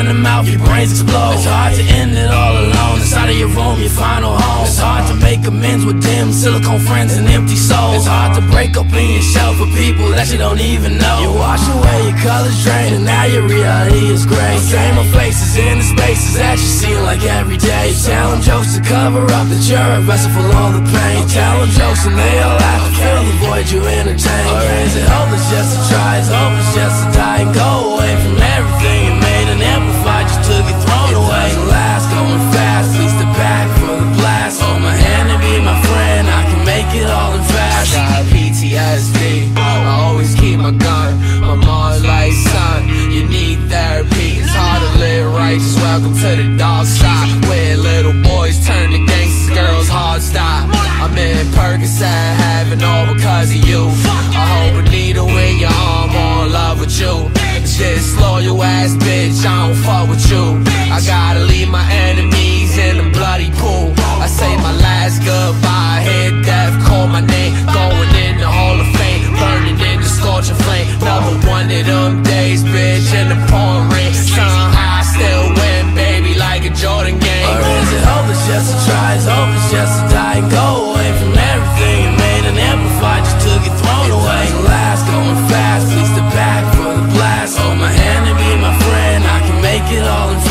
in the mouth, your brains explode. It's hard to end it all alone. Inside of your room, your final home. It's hard to make amends with dim silicone friends and empty souls. It's hard to break up in yourself with people that you don't even know. You wash away your colors drain, and now your reality is gray. Same old faces in the spaces that you see like every day. Telling jokes to cover up that you're a vessel full of the pain. Telling jokes and they all laugh, fill the void you entertain. Or is it hopeless just to try? It's hopeless just to die and go away from everything mom son, you need therapy. It's hard to live righteous. Welcome to the dark side, where little boys turn to gangsters, girls hard stop. I'm in Percocet, having all because of you. I hope a needle in your arm, all in love with you. This loyal ass bitch, I don't fuck with you. I gotta leave my enemies in the bloody pool. Get all in